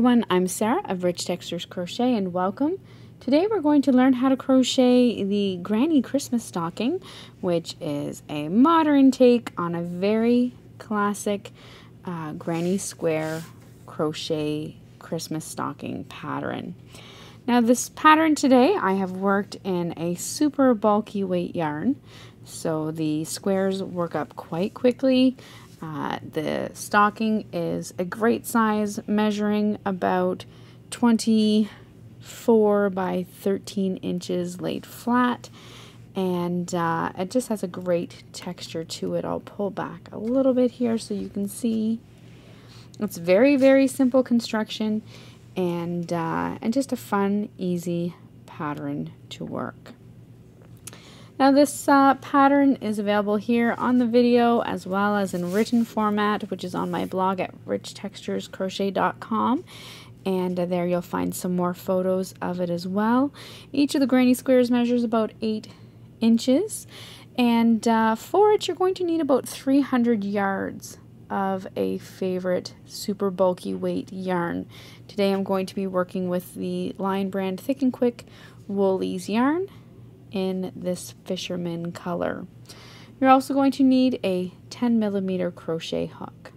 Everyone, I'm Sarah of Rich Textures Crochet and welcome. Today we're going to learn how to crochet the Granny Christmas Stocking, which is a modern take on a very classic uh, Granny Square crochet Christmas stocking pattern. Now this pattern today I have worked in a super bulky weight yarn so the squares work up quite quickly. Uh, the stocking is a great size, measuring about 24 by 13 inches laid flat. And uh, it just has a great texture to it. I'll pull back a little bit here so you can see. It's very, very simple construction and, uh, and just a fun, easy pattern to work. Now this uh, pattern is available here on the video as well as in written format which is on my blog at richtexturescrochet.com and uh, there you'll find some more photos of it as well. Each of the granny squares measures about 8 inches and uh, for it you're going to need about 300 yards of a favorite super bulky weight yarn. Today I'm going to be working with the Lion Brand Thick and Quick Wool-Ease yarn in this fisherman color. You're also going to need a 10 millimeter crochet hook.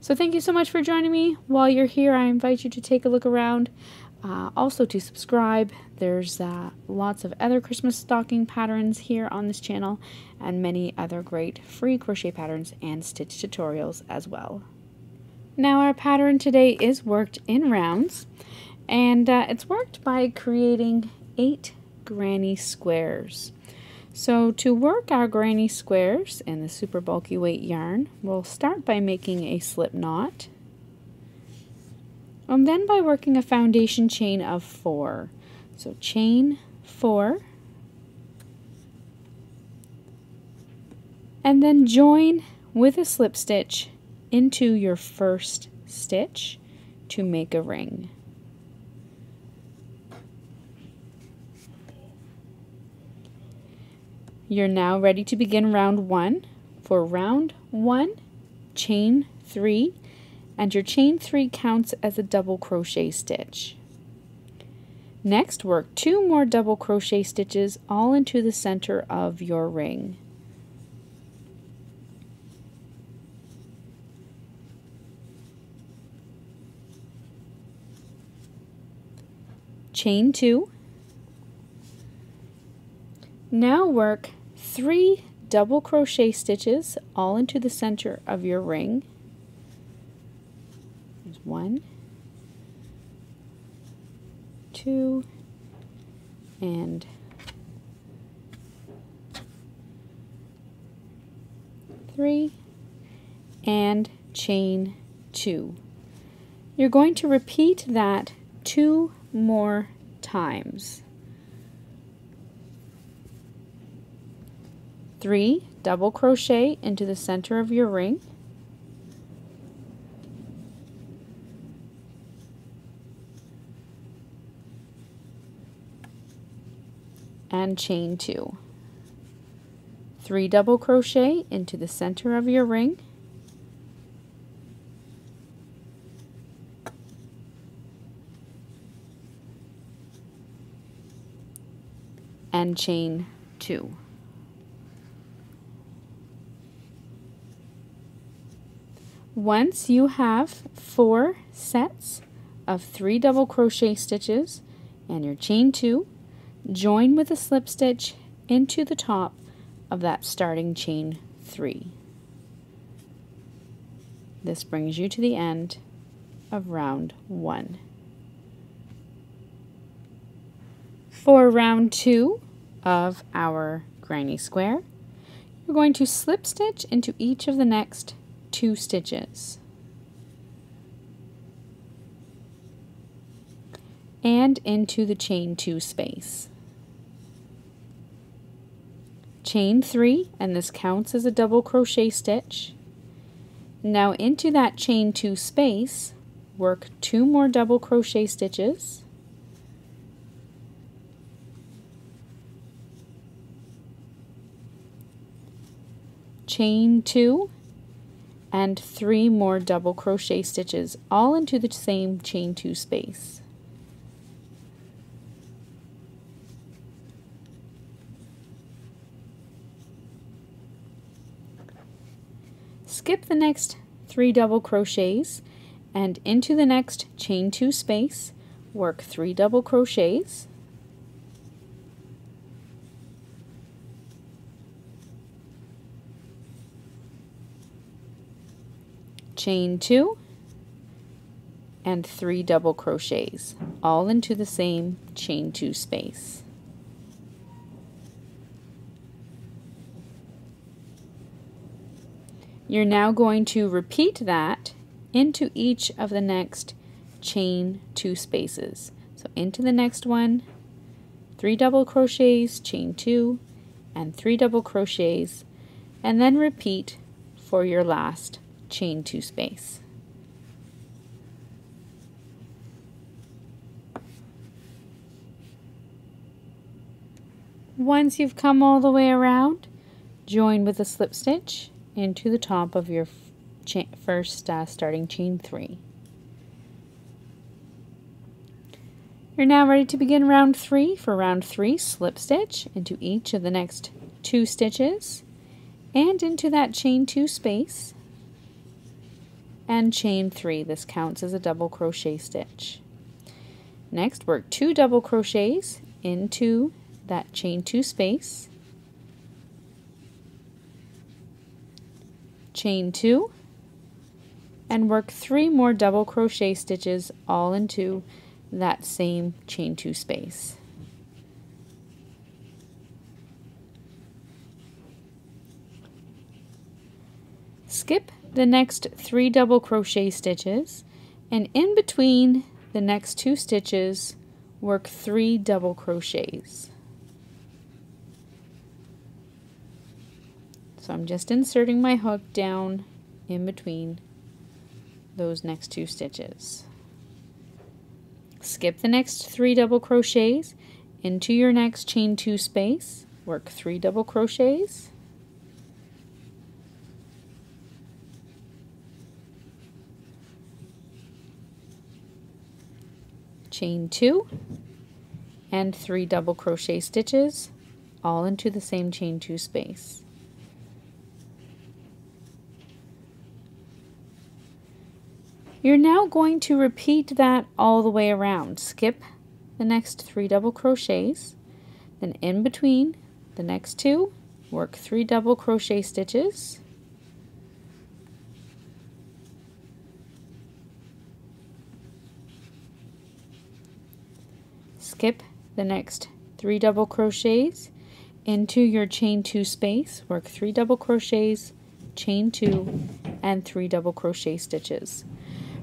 So thank you so much for joining me. While you're here, I invite you to take a look around. Uh, also to subscribe. There's uh, lots of other Christmas stocking patterns here on this channel and many other great free crochet patterns and stitch tutorials as well. Now our pattern today is worked in rounds and uh, it's worked by creating eight granny squares. So to work our granny squares in the super bulky weight yarn, we'll start by making a slip knot. And then by working a foundation chain of four. So chain four. And then join with a slip stitch into your first stitch to make a ring. You're now ready to begin round one. For round one, chain three, and your chain three counts as a double crochet stitch. Next, work two more double crochet stitches all into the center of your ring. Chain two. Now work three double crochet stitches all into the center of your ring. There's one, two, and three, and chain two. You're going to repeat that two more times. Three, double crochet into the center of your ring. And chain two. Three double crochet into the center of your ring. and chain two. Once you have four sets of three double crochet stitches and your chain two, join with a slip stitch into the top of that starting chain three. This brings you to the end of round one. For round two of our granny square, you're going to slip stitch into each of the next two stitches. And into the chain two space. Chain three, and this counts as a double crochet stitch. Now into that chain two space, work two more double crochet stitches. Chain two, and three more double crochet stitches all into the same chain two space. Skip the next three double crochets and into the next chain two space work three double crochets chain two and three double crochets all into the same chain two space You're now going to repeat that into each of the next chain two spaces. So into the next one, three double crochets, chain two, and three double crochets, and then repeat for your last chain two space. Once you've come all the way around, join with a slip stitch into the top of your first uh, starting chain three. You're now ready to begin round three. For round three, slip stitch into each of the next two stitches and into that chain two space and chain three. This counts as a double crochet stitch. Next, work two double crochets into that chain two space chain two and work three more double crochet stitches all into that same chain two space. Skip the next three double crochet stitches and in between the next two stitches work three double crochets. So I'm just inserting my hook down in between those next two stitches. Skip the next three double crochets into your next chain two space, work three double crochets, chain two, and three double crochet stitches all into the same chain two space. You're now going to repeat that all the way around. Skip the next three double crochets, then in between the next two, work three double crochet stitches, skip the next three double crochets into your chain two space, work three double crochets, chain two, and three double crochet stitches.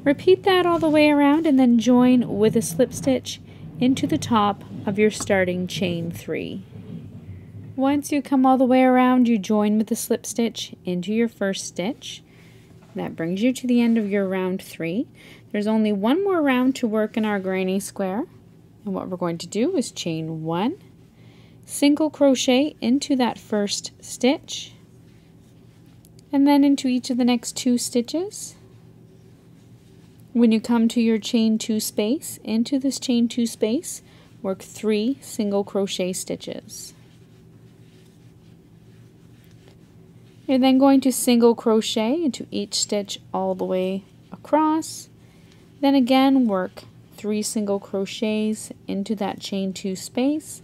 Repeat that all the way around and then join with a slip stitch into the top of your starting chain three. Once you come all the way around, you join with a slip stitch into your first stitch. That brings you to the end of your round three. There's only one more round to work in our granny square. And what we're going to do is chain one, single crochet into that first stitch, and then into each of the next two stitches. When you come to your chain two space, into this chain two space, work three single crochet stitches. You're then going to single crochet into each stitch all the way across. Then again work three single crochets into that chain two space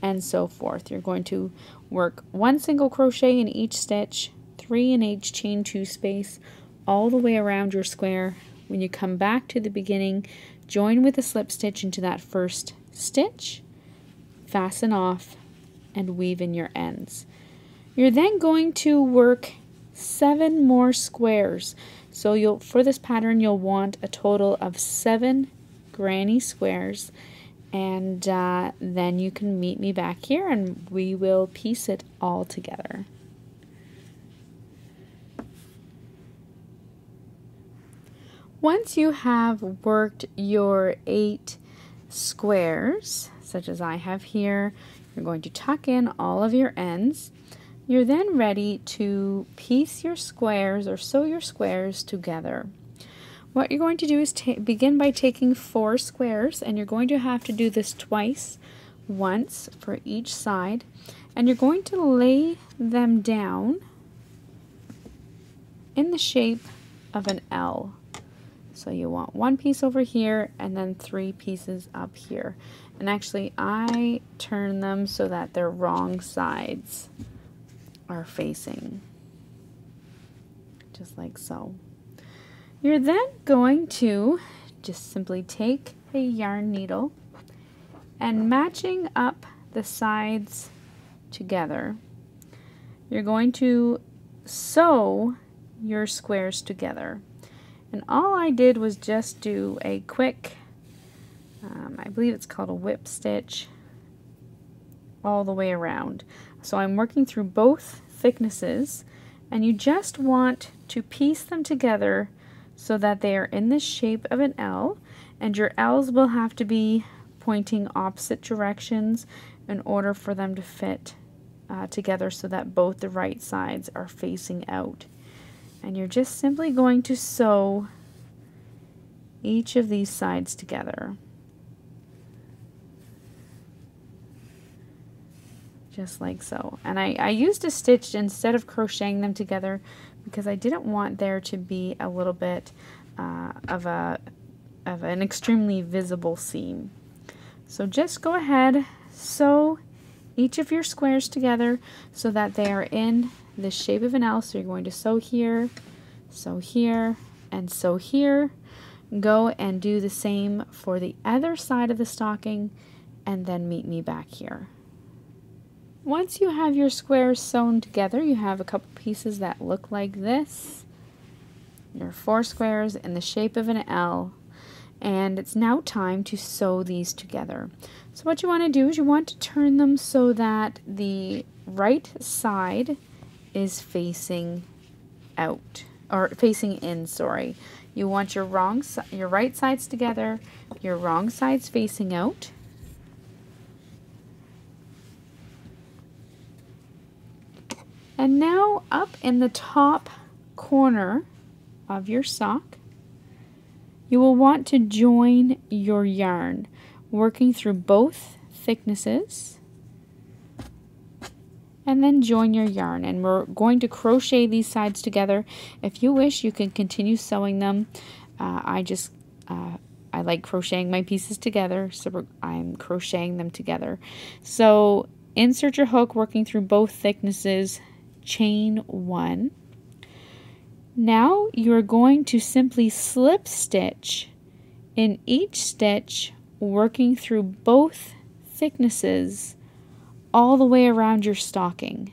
and so forth. You're going to work one single crochet in each stitch, three in each chain two space all the way around your square when you come back to the beginning, join with a slip stitch into that first stitch, fasten off, and weave in your ends. You're then going to work seven more squares. So you'll for this pattern you'll want a total of seven granny squares and uh, then you can meet me back here and we will piece it all together. Once you have worked your eight squares, such as I have here, you're going to tuck in all of your ends. You're then ready to piece your squares or sew your squares together. What you're going to do is begin by taking four squares and you're going to have to do this twice, once for each side, and you're going to lay them down in the shape of an L. So you want one piece over here and then three pieces up here. And actually I turn them so that they're wrong sides are facing. Just like so. You're then going to just simply take a yarn needle and matching up the sides together, you're going to sew your squares together. And all I did was just do a quick, um, I believe it's called a whip stitch, all the way around. So I'm working through both thicknesses and you just want to piece them together so that they are in the shape of an L and your L's will have to be pointing opposite directions in order for them to fit uh, together so that both the right sides are facing out. And you're just simply going to sew each of these sides together. just like so. And I, I used a stitch instead of crocheting them together because I didn't want there to be a little bit uh, of, a, of an extremely visible seam. So just go ahead, sew each of your squares together so that they are in the shape of an L. So you're going to sew here, sew here, and sew here. Go and do the same for the other side of the stocking and then meet me back here. Once you have your squares sewn together, you have a couple pieces that look like this. Your four squares in the shape of an L. And it's now time to sew these together. So what you want to do is you want to turn them so that the right side is facing out or facing in, sorry. You want your wrong your right sides together, your wrong sides facing out. And now up in the top corner of your sock, you will want to join your yarn, working through both thicknesses. And then join your yarn. And we're going to crochet these sides together. If you wish you can continue sewing them. Uh, I just uh, I like crocheting my pieces together so I'm crocheting them together. So insert your hook working through both thicknesses chain one. Now you're going to simply slip stitch in each stitch working through both thicknesses all the way around your stocking.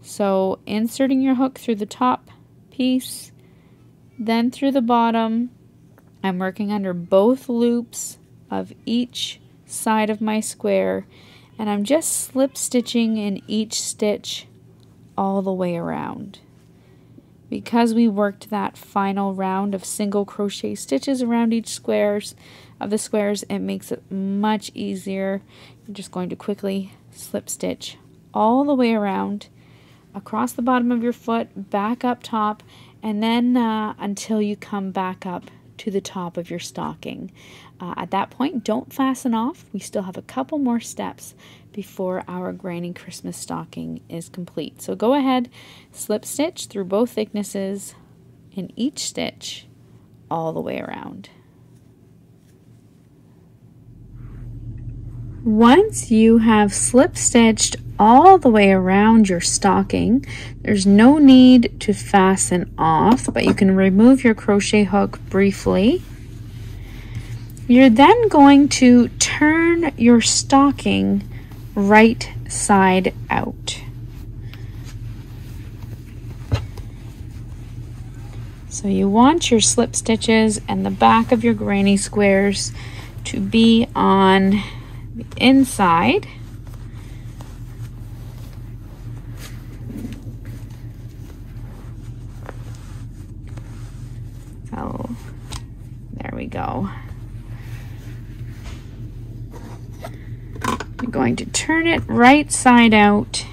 So inserting your hook through the top piece, then through the bottom. I'm working under both loops of each side of my square and I'm just slip stitching in each stitch all the way around. Because we worked that final round of single crochet stitches around each squares of the squares, it makes it much easier. You're just going to quickly slip stitch all the way around across the bottom of your foot, back up top, and then uh, until you come back up to the top of your stocking. Uh, at that point, don't fasten off. We still have a couple more steps before our Granny Christmas stocking is complete. So go ahead, slip stitch through both thicknesses in each stitch all the way around. Once you have slip stitched all the way around your stocking, there's no need to fasten off, but you can remove your crochet hook briefly. You're then going to turn your stocking right side out. So you want your slip stitches and the back of your granny squares to be on the inside. So there we go. You're going to turn it right side out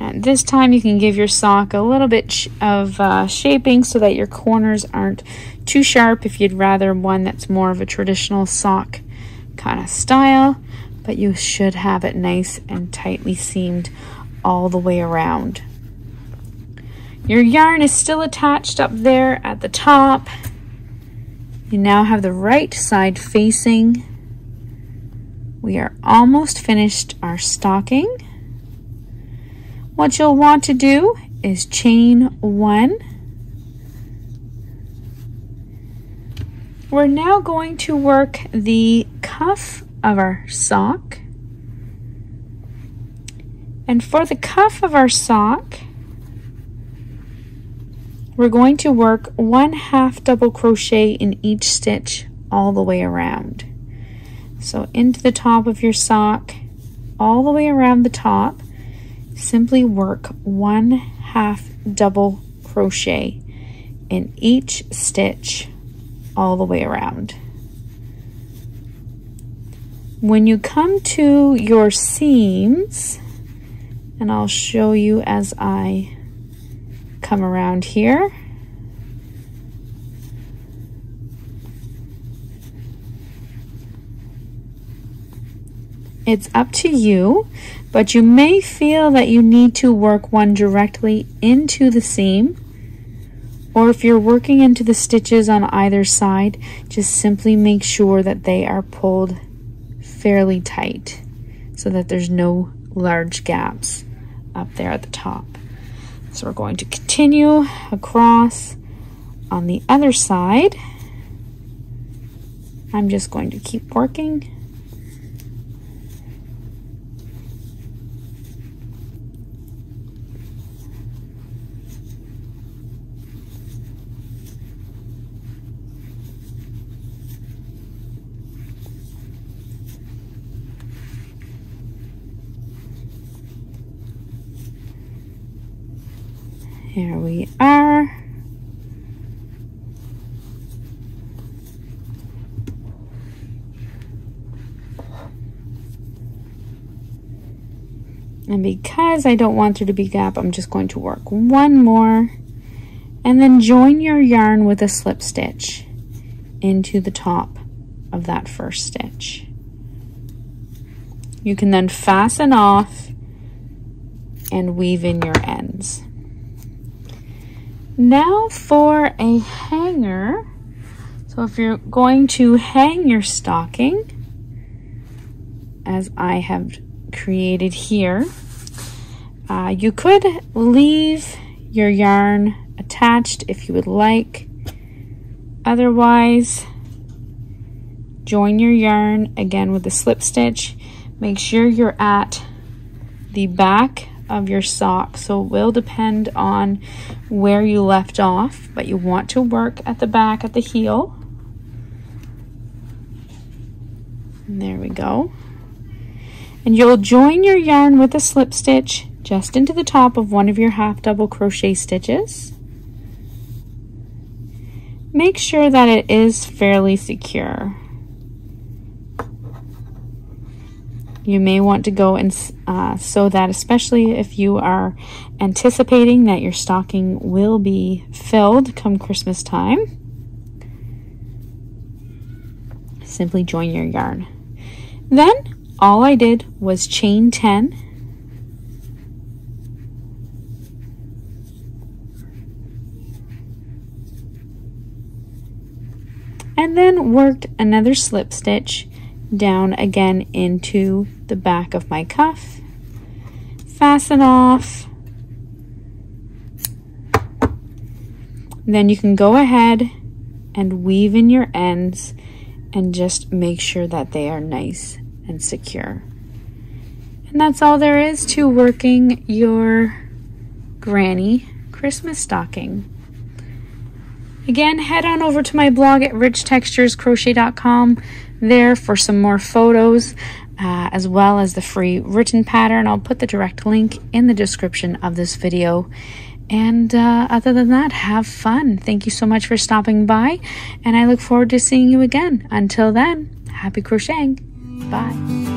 And this time you can give your sock a little bit of uh, shaping so that your corners aren't too sharp if you'd rather one that's more of a traditional sock kind of style, but you should have it nice and tightly seamed all the way around. Your yarn is still attached up there at the top. You now have the right side facing. We are almost finished our stocking. What you'll want to do is chain one. We're now going to work the cuff of our sock. And for the cuff of our sock, we're going to work one half double crochet in each stitch all the way around. So into the top of your sock, all the way around the top, simply work one half double crochet in each stitch all the way around. When you come to your seams, and I'll show you as I come around here. It's up to you, but you may feel that you need to work one directly into the seam, or if you're working into the stitches on either side, just simply make sure that they are pulled fairly tight so that there's no large gaps up there at the top. So we're going to continue across on the other side. I'm just going to keep working. Here we are. And because I don't want there to be gap, I'm just going to work one more and then join your yarn with a slip stitch into the top of that first stitch. You can then fasten off and weave in your ends. Now for a hanger. So if you're going to hang your stocking, as I have created here, uh, you could leave your yarn attached if you would like. Otherwise, join your yarn again with a slip stitch. Make sure you're at the back of your sock. So it will depend on where you left off, but you want to work at the back at the heel. And there we go. And you'll join your yarn with a slip stitch just into the top of one of your half double crochet stitches. Make sure that it is fairly secure. You may want to go and uh, sew that, especially if you are anticipating that your stocking will be filled come Christmas time. Simply join your yarn. Then all I did was chain 10 and then worked another slip stitch down again into the back of my cuff, fasten off, then you can go ahead and weave in your ends and just make sure that they are nice and secure. And that's all there is to working your granny Christmas stocking. Again, head on over to my blog at richtexturescrochet.com there for some more photos uh, as well as the free written pattern. I'll put the direct link in the description of this video. And uh, other than that, have fun. Thank you so much for stopping by, and I look forward to seeing you again. Until then, happy crocheting. Bye.